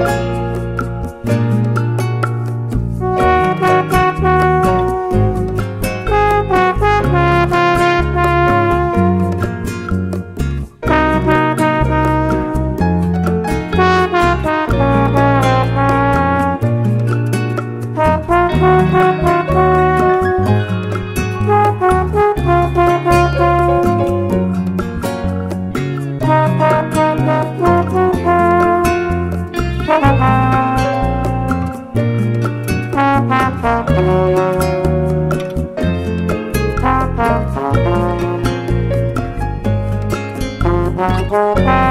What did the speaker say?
Bye. Thank you.